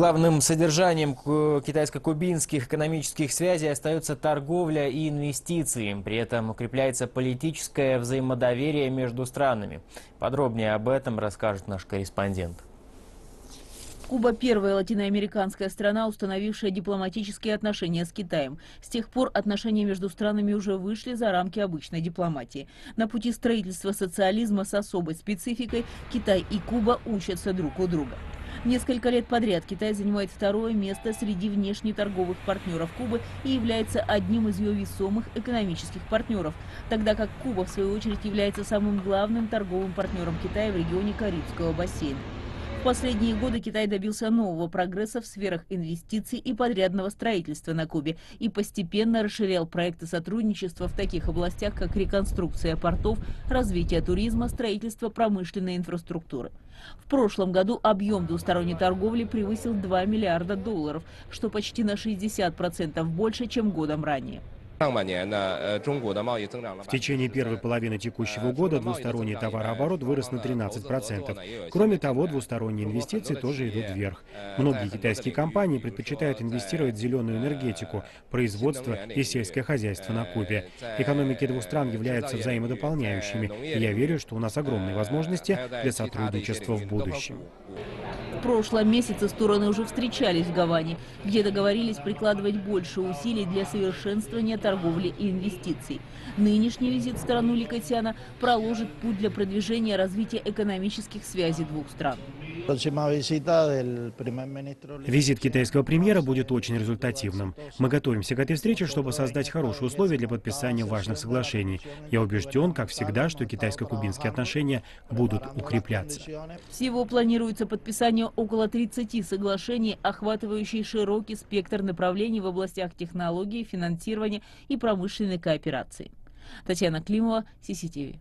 Главным содержанием китайско-кубинских экономических связей остается торговля и инвестиции. При этом укрепляется политическое взаимодоверие между странами. Подробнее об этом расскажет наш корреспондент. Куба – первая латиноамериканская страна, установившая дипломатические отношения с Китаем. С тех пор отношения между странами уже вышли за рамки обычной дипломатии. На пути строительства социализма с особой спецификой Китай и Куба учатся друг у друга. Несколько лет подряд Китай занимает второе место среди внешнеторговых партнеров Кубы и является одним из ее весомых экономических партнеров, тогда как Куба, в свою очередь, является самым главным торговым партнером Китая в регионе Карибского бассейна. В последние годы Китай добился нового прогресса в сферах инвестиций и подрядного строительства на Кубе и постепенно расширял проекты сотрудничества в таких областях, как реконструкция портов, развитие туризма, строительство промышленной инфраструктуры. В прошлом году объем двусторонней торговли превысил 2 миллиарда долларов, что почти на 60% больше, чем годом ранее. В течение первой половины текущего года двусторонний товарооборот вырос на 13%. Кроме того, двусторонние инвестиции тоже идут вверх. Многие китайские компании предпочитают инвестировать в зеленую энергетику, производство и сельское хозяйство на Кубе. Экономики двух стран являются взаимодополняющими, и я верю, что у нас огромные возможности для сотрудничества в будущем. Прошлом месяце стороны уже встречались в Гаване, где договорились прикладывать больше усилий для совершенствования торговли и инвестиций. Нынешний визит в страну Ликотяна проложит путь для продвижения развития экономических связей двух стран. Визит китайского премьера будет очень результативным. Мы готовимся к этой встрече, чтобы создать хорошие условия для подписания важных соглашений. Я убежден, как всегда, что китайско-кубинские отношения будут укрепляться. Всего планируется подписание около 30 соглашений, охватывающих широкий спектр направлений в областях технологий, финансирования и промышленной кооперации. Татьяна Климова, CCTV.